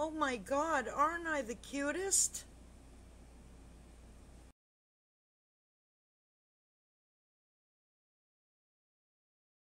Oh my god, aren't I the cutest?